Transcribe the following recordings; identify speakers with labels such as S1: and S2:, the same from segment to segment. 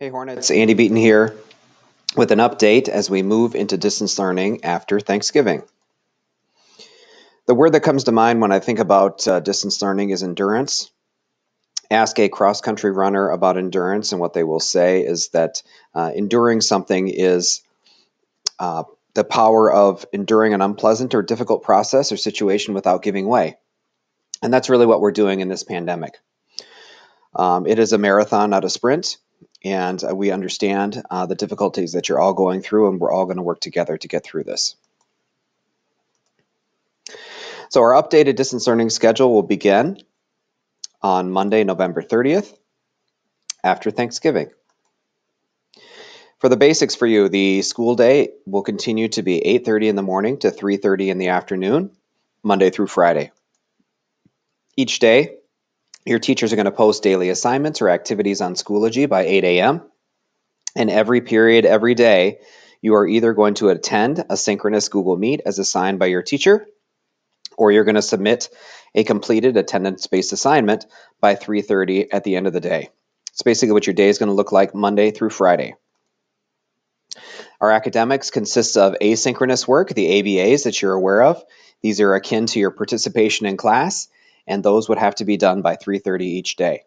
S1: Hey Hornets, Andy Beaton here with an update as we move into distance learning after Thanksgiving. The word that comes to mind when I think about uh, distance learning is endurance. Ask a cross country runner about endurance, and what they will say is that uh, enduring something is uh, the power of enduring an unpleasant or difficult process or situation without giving way. And that's really what we're doing in this pandemic. Um, it is a marathon, not a sprint and uh, we understand uh, the difficulties that you're all going through, and we're all going to work together to get through this. So our updated distance learning schedule will begin on Monday, November 30th, after Thanksgiving. For the basics for you, the school day will continue to be 8.30 in the morning to 3.30 in the afternoon, Monday through Friday. Each day, your teachers are going to post daily assignments or activities on Schoology by 8 a.m. And every period, every day, you are either going to attend a synchronous Google Meet as assigned by your teacher, or you're going to submit a completed attendance-based assignment by 3.30 at the end of the day. It's basically what your day is going to look like Monday through Friday. Our academics consists of asynchronous work, the ABAs that you're aware of. These are akin to your participation in class and those would have to be done by 3.30 each day.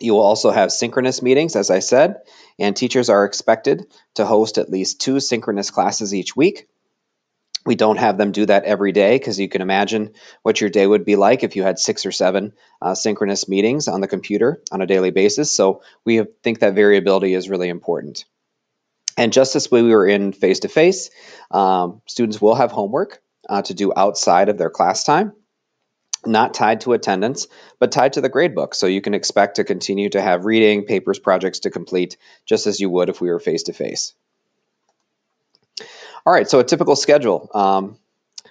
S1: You will also have synchronous meetings, as I said, and teachers are expected to host at least two synchronous classes each week. We don't have them do that every day because you can imagine what your day would be like if you had six or seven uh, synchronous meetings on the computer on a daily basis. So we have, think that variability is really important. And just as we were in face to face, students will have homework uh, to do outside of their class time not tied to attendance, but tied to the gradebook. So you can expect to continue to have reading, papers, projects to complete, just as you would if we were face to face. All right, so a typical schedule, um,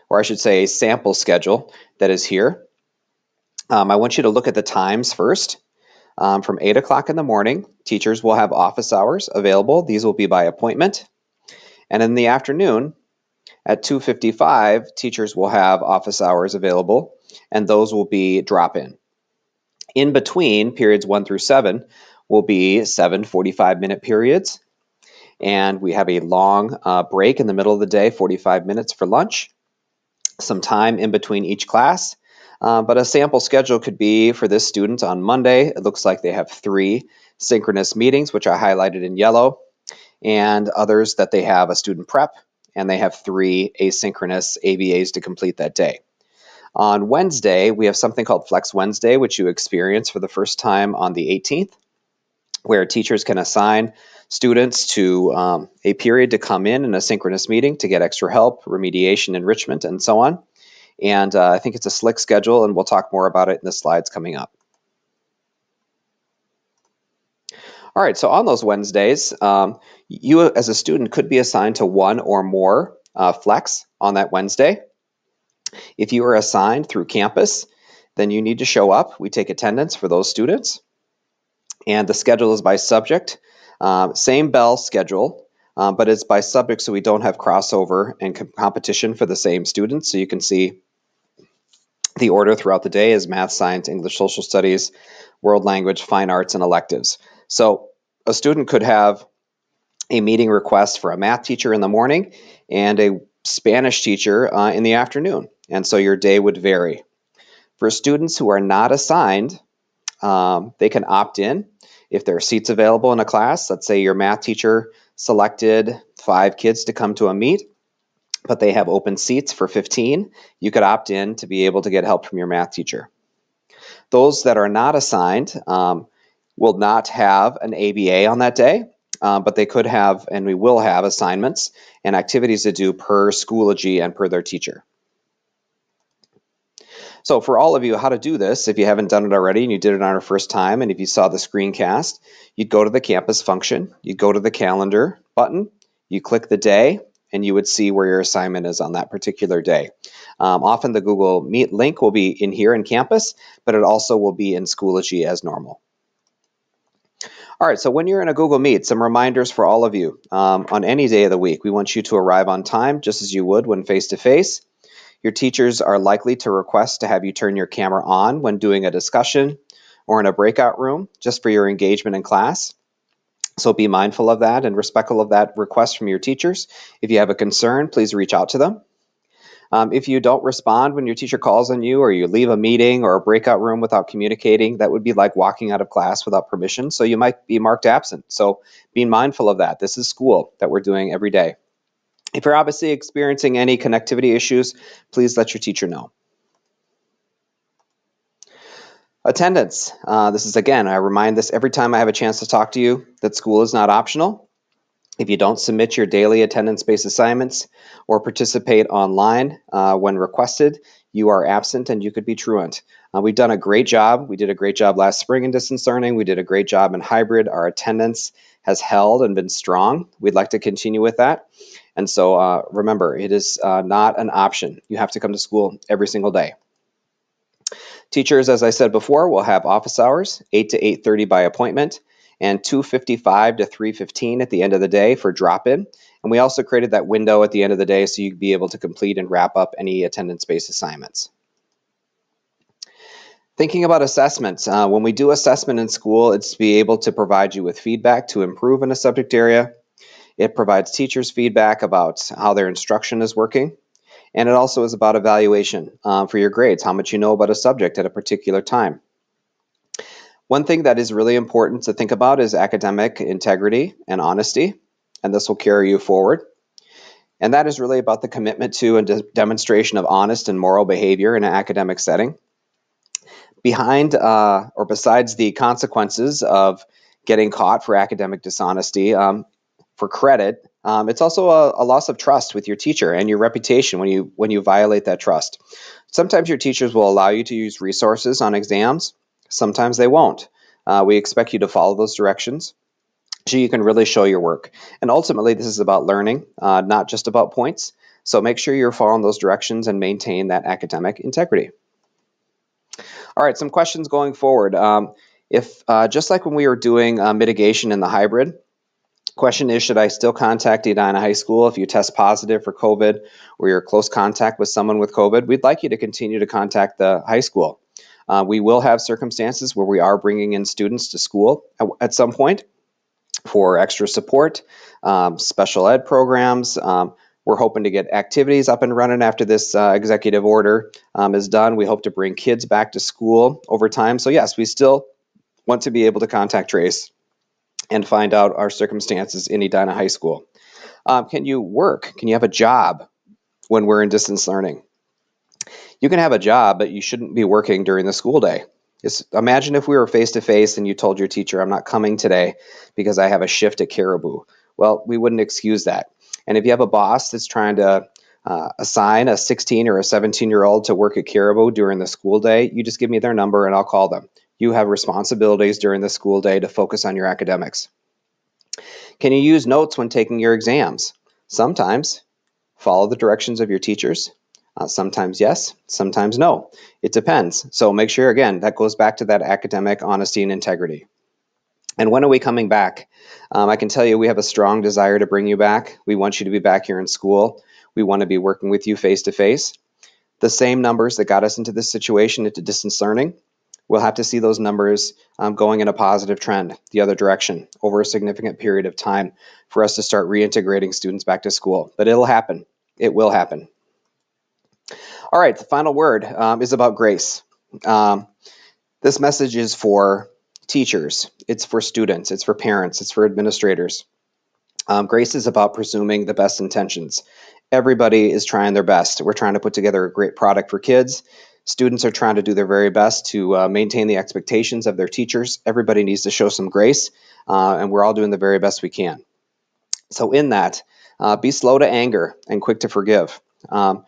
S1: or I should say a sample schedule that is here. Um, I want you to look at the times first. Um, from 8 o'clock in the morning, teachers will have office hours available. These will be by appointment. And in the afternoon, at 2.55, teachers will have office hours available and those will be drop in. In between, periods one through seven will be seven 45 minute periods. And we have a long uh, break in the middle of the day, 45 minutes for lunch, some time in between each class. Uh, but a sample schedule could be for this student on Monday. It looks like they have three synchronous meetings, which I highlighted in yellow, and others that they have a student prep, and they have three asynchronous ABAs to complete that day. On Wednesday, we have something called Flex Wednesday, which you experience for the first time on the 18th, where teachers can assign students to um, a period to come in in a synchronous meeting to get extra help, remediation, enrichment, and so on. And uh, I think it's a slick schedule, and we'll talk more about it in the slides coming up. All right, so on those Wednesdays, um, you as a student could be assigned to one or more uh, flex on that Wednesday. If you are assigned through campus, then you need to show up. We take attendance for those students. And the schedule is by subject. Um, same bell schedule, um, but it's by subject so we don't have crossover and com competition for the same students. So you can see the order throughout the day is math, science, English, social studies, world language, fine arts, and electives. So a student could have a meeting request for a math teacher in the morning and a Spanish teacher uh, in the afternoon and so your day would vary. For students who are not assigned, um, they can opt in if there are seats available in a class. Let's say your math teacher selected five kids to come to a meet, but they have open seats for 15. You could opt in to be able to get help from your math teacher. Those that are not assigned um, will not have an ABA on that day, um, but they could have, and we will have, assignments and activities to do per Schoology and per their teacher. So for all of you, how to do this, if you haven't done it already and you did it on our first time, and if you saw the screencast, you'd go to the campus function, you'd go to the calendar button, you click the day, and you would see where your assignment is on that particular day. Um, often the Google Meet link will be in here in campus, but it also will be in Schoology as normal. All right, so when you're in a Google Meet, some reminders for all of you. Um, on any day of the week, we want you to arrive on time, just as you would when face-to-face. -face. Your teachers are likely to request to have you turn your camera on when doing a discussion or in a breakout room just for your engagement in class. So be mindful of that and respectful of that request from your teachers. If you have a concern, please reach out to them. Um, if you don't respond when your teacher calls on you, or you leave a meeting or a breakout room without communicating, that would be like walking out of class without permission. So you might be marked absent. So be mindful of that. This is school that we're doing every day. If you're obviously experiencing any connectivity issues, please let your teacher know. Attendance. Uh, this is again, I remind this every time I have a chance to talk to you that school is not optional. If you don't submit your daily attendance based assignments or participate online uh, when requested, you are absent and you could be truant. Uh, we've done a great job. We did a great job last spring in distance learning. We did a great job in hybrid. Our attendance has held and been strong. We'd like to continue with that. And so uh, remember, it is uh, not an option. You have to come to school every single day. Teachers, as I said before, will have office hours, 8 to 8.30 by appointment, and 2.55 to 3.15 at the end of the day for drop-in. And we also created that window at the end of the day so you'd be able to complete and wrap up any attendance-based assignments. Thinking about assessments, uh, when we do assessment in school, it's to be able to provide you with feedback to improve in a subject area. It provides teachers feedback about how their instruction is working. And it also is about evaluation uh, for your grades, how much you know about a subject at a particular time. One thing that is really important to think about is academic integrity and honesty, and this will carry you forward. And that is really about the commitment to and de demonstration of honest and moral behavior in an academic setting. Behind uh, or besides the consequences of getting caught for academic dishonesty, um, for credit, um, it's also a, a, loss of trust with your teacher and your reputation when you when you violate that trust. Sometimes your teachers will allow you to use resources on exams. Sometimes they won't. Uh, we expect you to follow those directions so you can really show your work. And ultimately, this is about learning, uh, not just about points. So make sure you're following those directions and maintain that academic integrity. All right, some questions going forward. Um, if uh, just like when we were doing uh, mitigation in the hybrid, Question is, should I still contact Edina High School if you test positive for COVID or you're close contact with someone with COVID? We'd like you to continue to contact the high school. Uh, we will have circumstances where we are bringing in students to school at, at some point for extra support, um, special ed programs. Um, we're hoping to get activities up and running after this uh, executive order um, is done. We hope to bring kids back to school over time. So, yes, we still want to be able to contact trace and find out our circumstances in Edina High School. Um, can you work? Can you have a job when we're in distance learning? You can have a job, but you shouldn't be working during the school day. Just imagine if we were face to face and you told your teacher, I'm not coming today because I have a shift at Caribou. Well, we wouldn't excuse that. And if you have a boss that's trying to uh, assign a 16 or a 17 year old to work at Caribou during the school day, you just give me their number and I'll call them. You have responsibilities during the school day to focus on your academics. Can you use notes when taking your exams? Sometimes. Follow the directions of your teachers. Uh, sometimes yes, sometimes no. It depends. So make sure, again, that goes back to that academic honesty and integrity. And when are we coming back? Um, I can tell you we have a strong desire to bring you back. We want you to be back here in school. We want to be working with you face to face. The same numbers that got us into this situation, into distance learning, we'll have to see those numbers um, going in a positive trend the other direction over a significant period of time for us to start reintegrating students back to school. But it'll happen. It will happen. All right, the final word um, is about grace. Um, this message is for teachers, it's for students, it's for parents, it's for administrators. Um, grace is about presuming the best intentions. Everybody is trying their best. We're trying to put together a great product for kids. Students are trying to do their very best to uh, maintain the expectations of their teachers. Everybody needs to show some grace, uh, and we're all doing the very best we can. So, in that, uh, be slow to anger and quick to forgive um,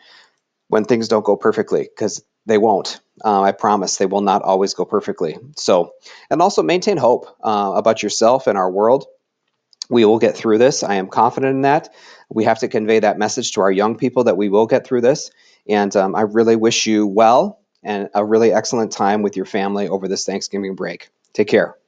S1: when things don't go perfectly, because they won't. Uh, I promise they will not always go perfectly. So, and also maintain hope uh, about yourself and our world. We will get through this. I am confident in that. We have to convey that message to our young people that we will get through this. And um, I really wish you well and a really excellent time with your family over this Thanksgiving break. Take care.